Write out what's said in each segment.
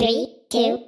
Three, two,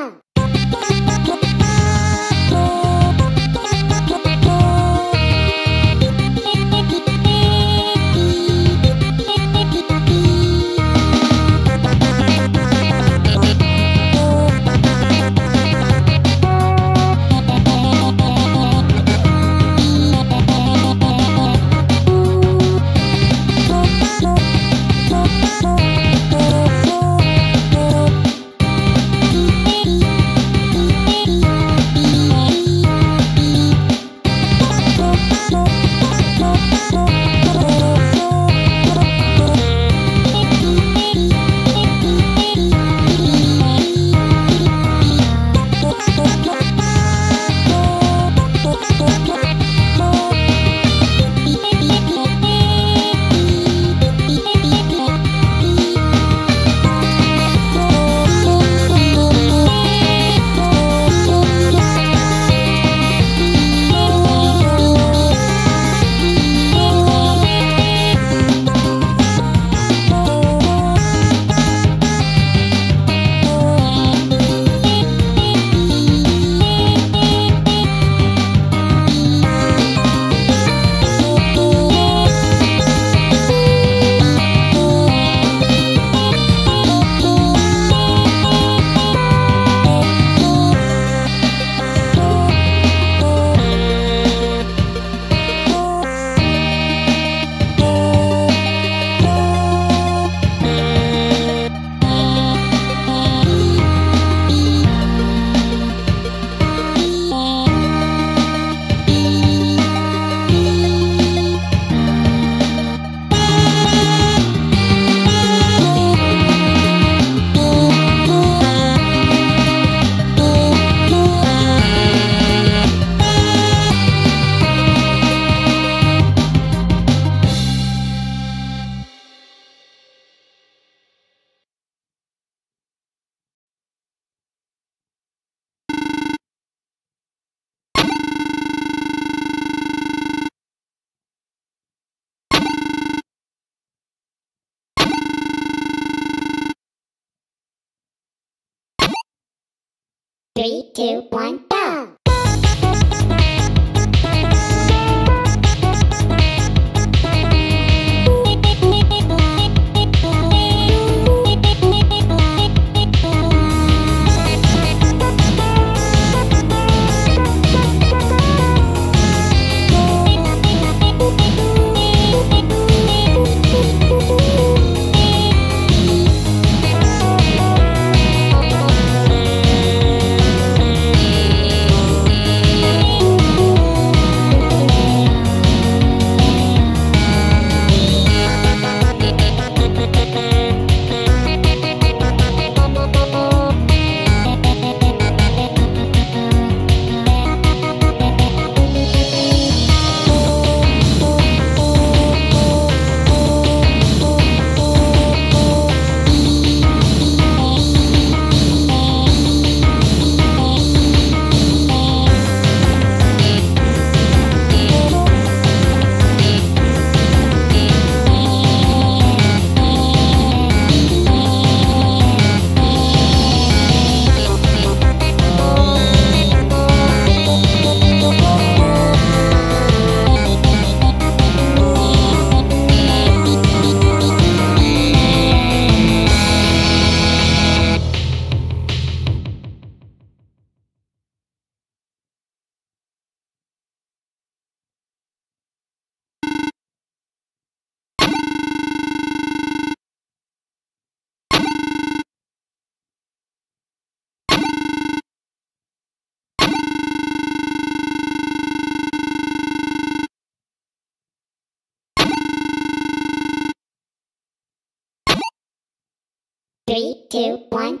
Three, two, one, two, one,